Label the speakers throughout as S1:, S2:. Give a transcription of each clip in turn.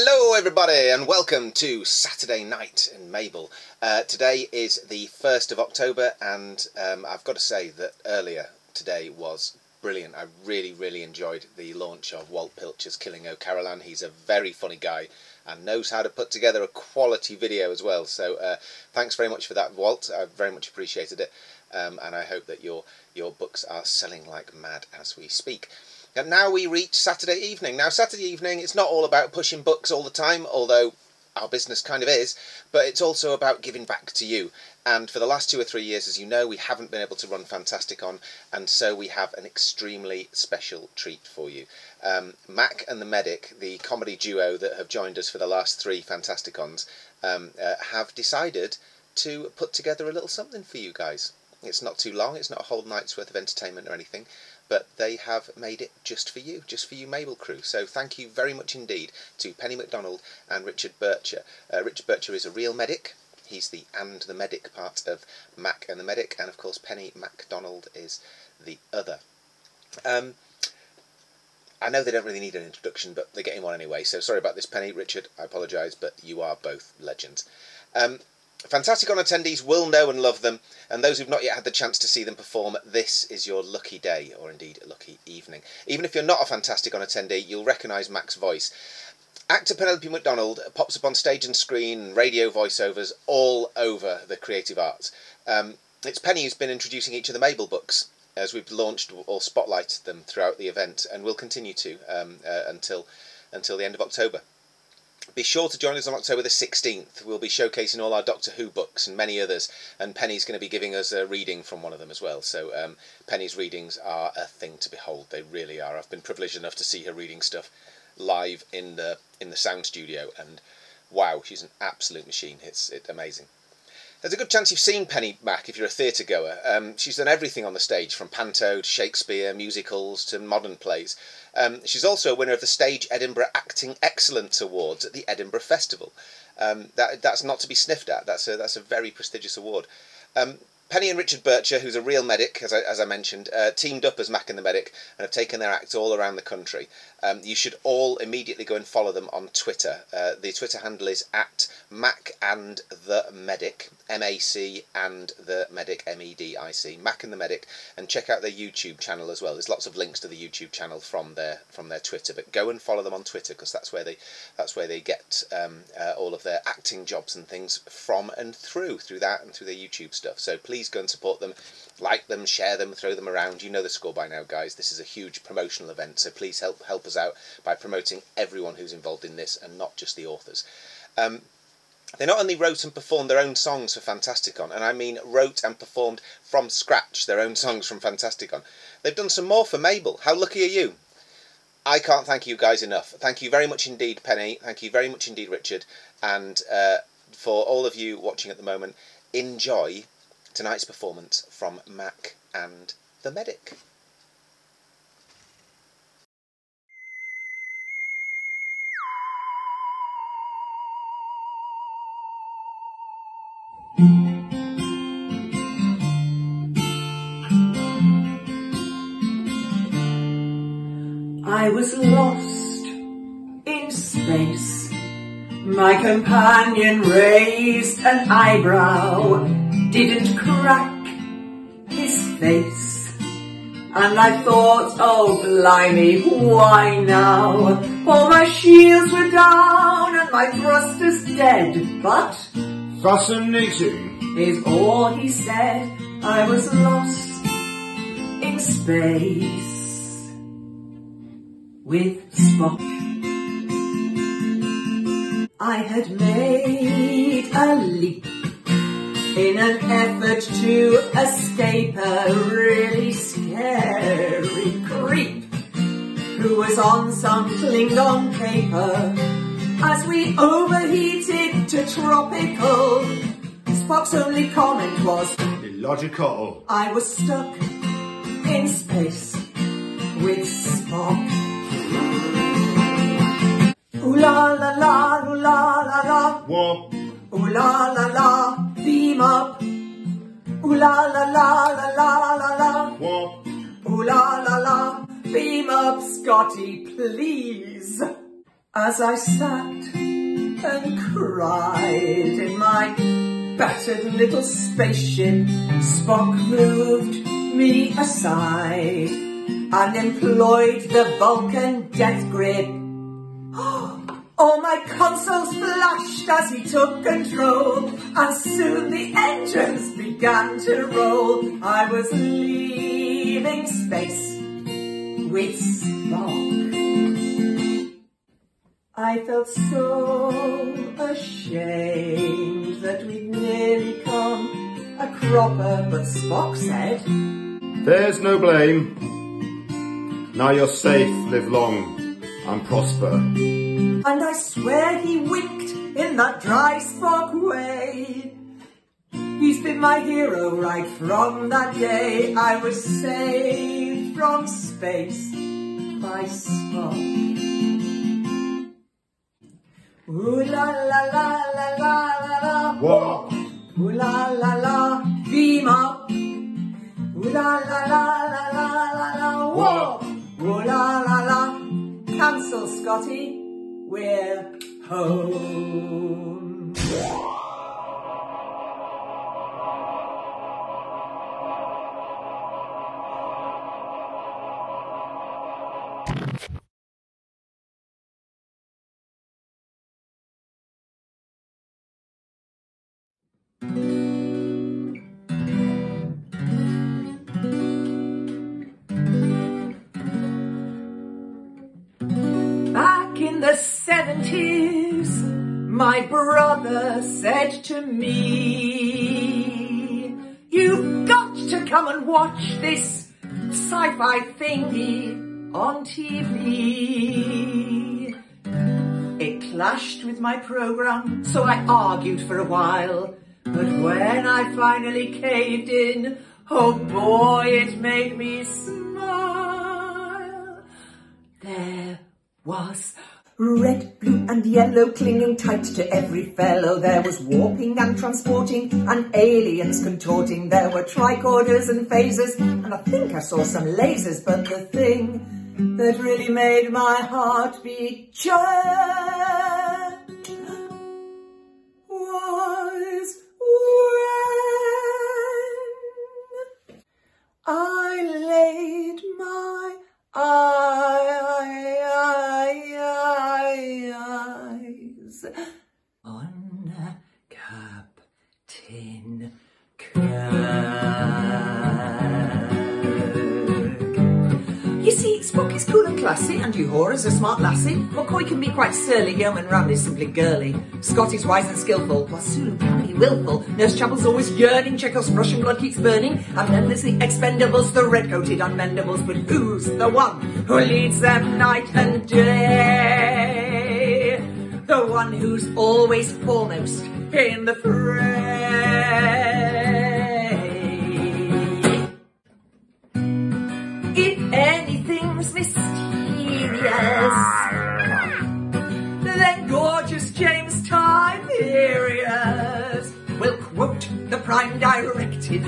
S1: Hello, everybody, and welcome to Saturday Night in MABLE. Uh, today is the 1st of October, and um, I've got to say that earlier today was brilliant. I really, really enjoyed the launch of Walt Pilcher's Killing O'Carolan. He's a very funny guy and knows how to put together a quality video as well. So, uh, thanks very much for that, Walt. I very much appreciated it, um, and I hope that your your books are selling like mad as we speak. And now we reach Saturday evening. Now, Saturday evening, it's not all about pushing books all the time, although our business kind of is, but it's also about giving back to you. And for the last two or three years, as you know, we haven't been able to run Fantasticon, and so we have an extremely special treat for you. Um, Mac and the Medic, the comedy duo that have joined us for the last three Fantasticons, um, uh, have decided to put together a little something for you guys. It's not too long, it's not a whole night's worth of entertainment or anything, but they have made it just for you, just for you MABLE crew. So thank you very much indeed to Penny MacDonald and Richard Bircher. Uh, Richard Bircher is a real medic. He's the and the medic part of Mac and the medic, and of course Penny MacDonald is the other. Um, I know they don't really need an introduction, but they're getting one anyway. So sorry about this, Penny, Richard. I apologise, but you are both legends. Um, Fantasticon attendees will know and love them, and those who've not yet had the chance to see them perform, this is your lucky day, or indeed a lucky evening. Even if you're not a Fantasticon attendee, you'll recognise Mac's voice. Actor Penelope MacDonald pops up on stage and screen, radio voiceovers all over the creative arts. Um, it's Penny who's been introducing each of the MABLE books as we've launched or spotlighted them throughout the event, and will continue to um, uh, until until the end of October. Be sure to join us on October the 16th. We'll be showcasing all our Doctor Who books and many others, and Penny's going to be giving us a reading from one of them as well. So um, Penny's readings are a thing to behold. They really are. I've been privileged enough to see her reading stuff live in the in the sound studio, and wow, she's an absolute machine. It's it, amazing. There's a good chance you've seen Penny Mac if you're a theatre goer. Um, she's done everything on the stage, from panto to Shakespeare, musicals to modern plays. Um, she's also a winner of the Stage Edinburgh Acting Excellence Awards at the Edinburgh Festival. Um, that, that's not to be sniffed at. That's a, that's a very prestigious award. Um, Penny and Richard Bircher, who's a real medic, as I, as I mentioned, uh, teamed up as Mac and the Medic and have taken their acts all around the country. Um, you should all immediately go and follow them on Twitter. Uh, the Twitter handle is at Mac and the Medic, M A C and the Medic, M E D I C, Mac and the Medic, and check out their YouTube channel as well. There's lots of links to the YouTube channel from their from their Twitter, but go and follow them on Twitter because that's where they that's where they get um, uh, all of their acting jobs and things from and through through that and through their YouTube stuff. So please go and support them, like them, share them, throw them around. You know the score by now, guys. This is a huge promotional event, so please help help us out by promoting everyone who's involved in this and not just the authors. Um, they not only wrote and performed their own songs for Fantasticon, and I mean wrote and performed from scratch their own songs from Fantasticon, they've done some more for MABLE. How lucky are you? I can't thank you guys enough. Thank you very much indeed, Penny. Thank you very much indeed, Richard. And uh, for all of you watching at the moment, enjoy tonight's performance from Mac and the Medic.
S2: I was lost in space. My companion raised an eyebrow, didn't crack his face. And I thought, oh blimey, why now? All my shields were down and my thrusters dead, but
S3: Fascinating.
S2: is all he said. I was lost in space with Spock. I had made a leap in an effort to escape a really scary creep who was on some Klingon paper as we overheated to tropical. Spock's only comment was,
S3: Illogical.
S2: I was stuck in space with Spock. Ooh la la la, ooh la la la,
S3: What?
S2: ooh la la la, beam up. Ooh la la la la la la la, ooh la la la, beam up, Scotty, please. As I sat and cried in my battered little spaceship, Spock moved me aside and employed the Vulcan death grip. Oh, All my consoles flashed as he took control, and soon the engines began to roll. I was leaving space with Spock. I felt so ashamed that we'd nearly come a cropper, but Spock said,
S3: There's no blame. Now you're safe, live long and prosper.
S2: and I swear he winked in that dry Spock way. He's been my hero right from that day I was saved from space by Spock. Ooh la la la la la la la. Ooh la la la, beam up. Ooh la la la la la la la. Ooh la la, cancel Scotty, we're home. The seventies, my brother said to me, You've got to come and watch this sci-fi thingy on TV. It clashed with my program, so I argued for a while. But when I finally caved in, oh boy, it made me smile. There was red, blue and yellow clinging tight to every fellow. There was warping and transporting and aliens contorting. There were tricorders and phasers and I think I saw some lasers. But the thing that really made my heart beat just was when I laid Is cool and classy, and Uhura's a smart lassie. McCoy can be quite surly, Yeoman Rand is simply girly. Scott is wise and skillful, while Sulu can be willful. Nurse Chapel's always yearning, Chekov's Russian blood keeps burning. And then there's the expendables, the red-coated unmendables. But who's the one who leads them night and day? The one who's always foremost in the fray. Prime Directive,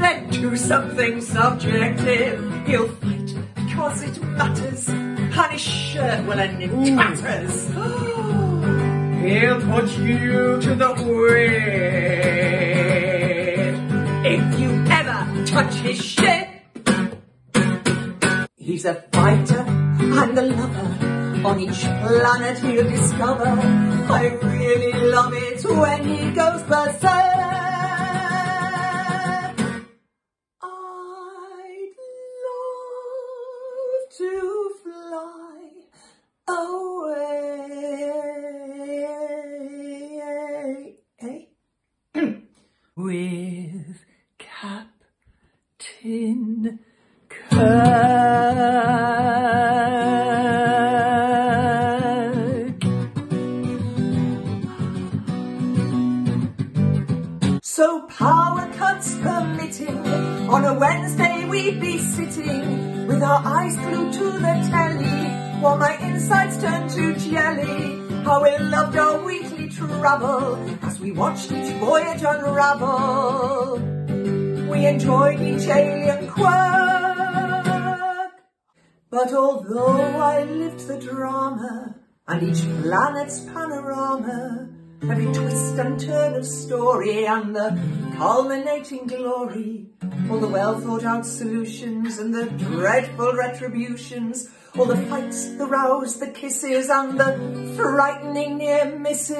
S2: then do something subjective. He'll fight because it matters, and his shirt will end in tatters. He'll put you to the whip if you ever touch his ship. He's a fighter and a lover. On each planet he'll discover. I really love it when he goes berserk. Oh, away with Captain Kirk. So power cuts permitting, on a Wednesday we'd be sitting with our eyes glued to the telly, while my insides turned to jelly. How we loved our weekly travel as we watched each voyage unravel. We enjoyed each alien quirk. But although I lived the drama and each planet's panorama, every twist and turn of story, and the culminating glory, all the well thought out solutions and the dreadful retributions, all the fights, the rows, the kisses, and the frightening near misses.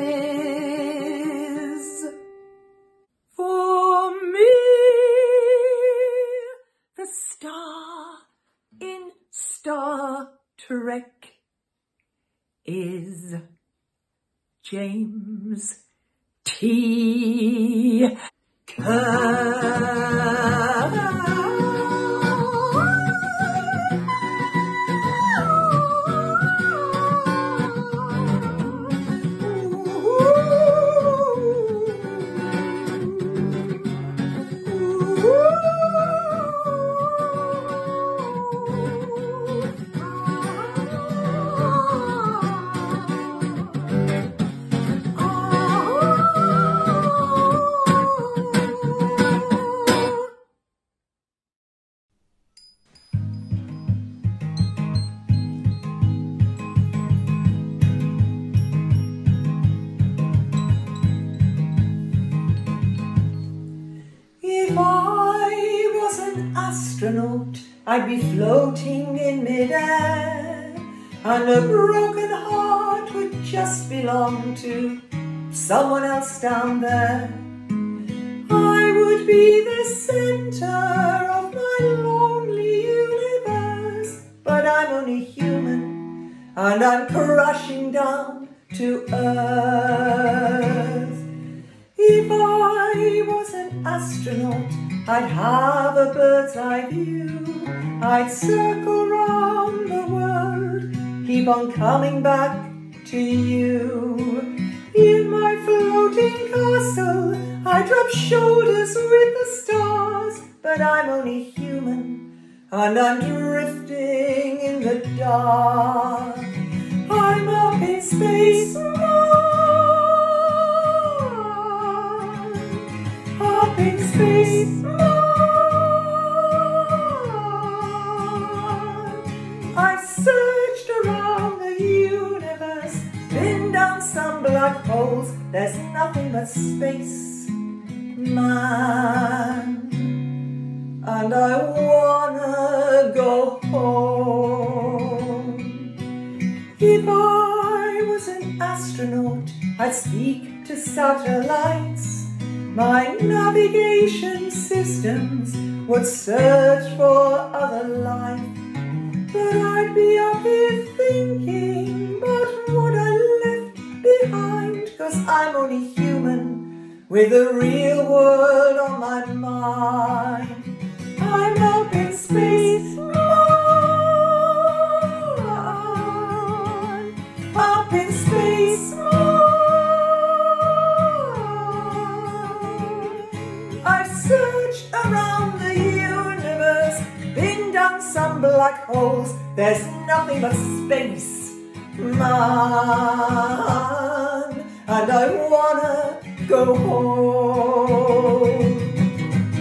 S2: For me, the star in Star Trek is James T. If I'd be floating in midair, and a broken heart would just belong to someone else down there. I would be the center of my lonely universe, but I'm only human, and I'm crashing down to earth. If I was an astronaut, I'd have a bird's eye view. I'd circle round the world, keep on coming back to you. In my floating castle, I drop shoulders with the stars, but I'm only human, and I'm drifting in the dark. I'm up in space, in space. I've searched around the universe, been down some black holes. There's nothing but space, man. And I wanna go home. If I was an astronaut, I'd speak to satellites. My navigation systems would search for other life. But I'd be up here thinking about what I left behind. Cause I'm only human with the real world on my mind. I'm up in space. Black holes. There's nothing but space, man. And I wanna go home.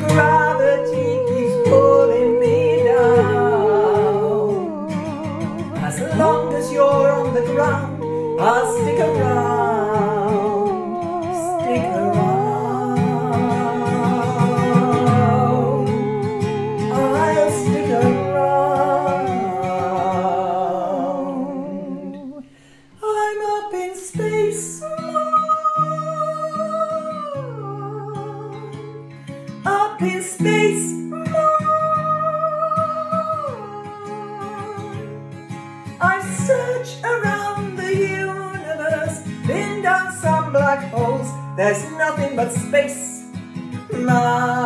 S2: Gravity keeps pulling me down. As long as you're on the ground, I'll stick around. Man.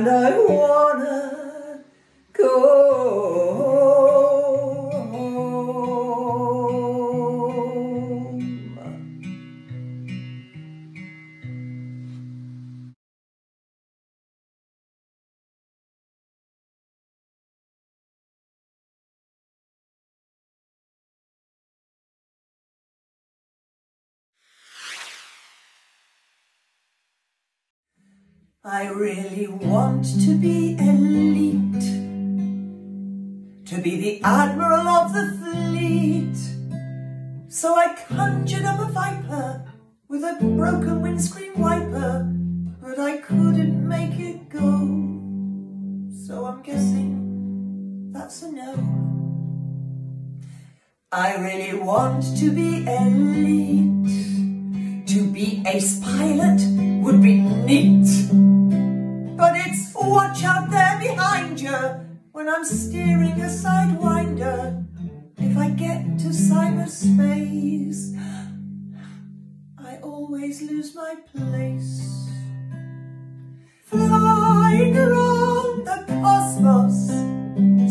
S2: And I wanna I really want to be elite, to be the admiral of the fleet. So I conjured up a viper with a broken windscreen wiper, but I couldn't make it go. So I'm guessing that's a no. I really want to be elite, to be ace pilot would be neat. But it's watch out there behind you when I'm steering a sidewinder. If I get to cyberspace, I always lose my place. Flying around the cosmos,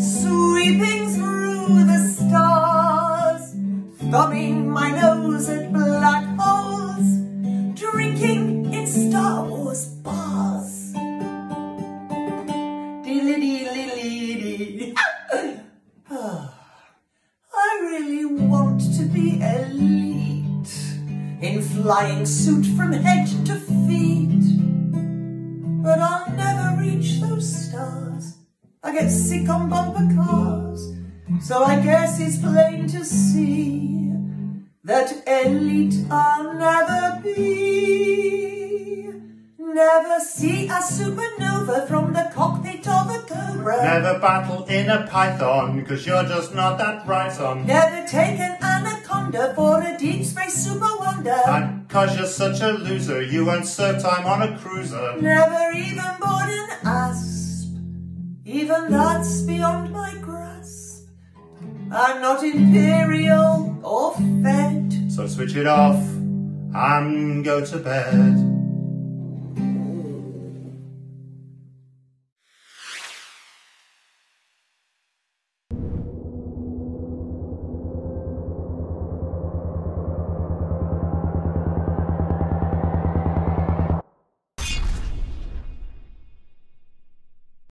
S2: sweeping through the stars, thumbing my in flying suit from head to feet. But I'll never reach those stars. I get sick on bumper cars. So I guess it's plain to see that elite I'll never be. Never see a supernova from the cockpit of a Cobra.
S3: Never battle in a python, cause you're just not that right on.
S2: Never take an anaconda for a deep space super wonder.
S3: And cause you're such a loser, you won't serve time on a cruiser.
S2: Never even board an asp. Even that's beyond my grasp. I'm not imperial or fed.
S3: So switch it off and go to bed.